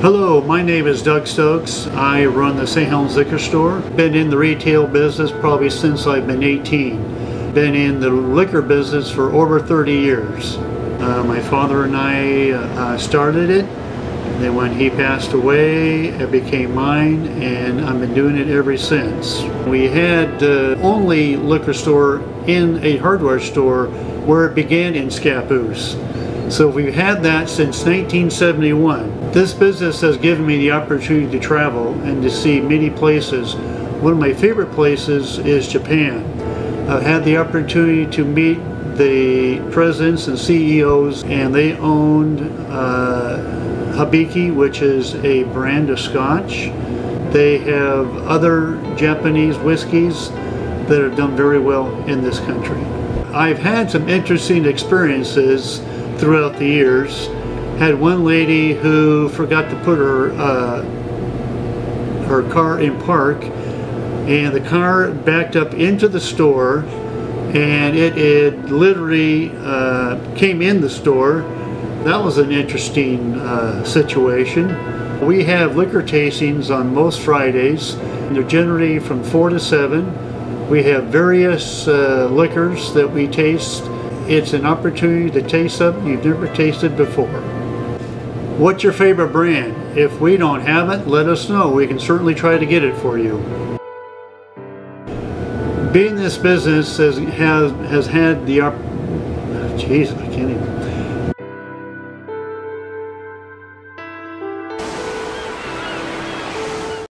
Hello, my name is Doug Stokes. I run the St. Helens Liquor Store. Been in the retail business probably since I've been 18. Been in the liquor business for over 30 years. Uh, my father and I uh, started it. Then when he passed away, it became mine and I've been doing it ever since. We had the uh, only liquor store in a hardware store where it began in Scappoose. So we've had that since 1971. This business has given me the opportunity to travel and to see many places. One of my favorite places is Japan. I've had the opportunity to meet the presidents and CEOs and they owned uh, Hibiki, which is a brand of scotch. They have other Japanese whiskeys that have done very well in this country. I've had some interesting experiences throughout the years. Had one lady who forgot to put her uh, her car in park, and the car backed up into the store, and it, it literally uh, came in the store. That was an interesting uh, situation. We have liquor tastings on most Fridays. They're generally from 4 to 7. We have various uh, liquors that we taste it's an opportunity to taste something you've never tasted before. What's your favorite brand? If we don't have it, let us know. We can certainly try to get it for you. Being this business has, has, has had the, jeez, I can't even,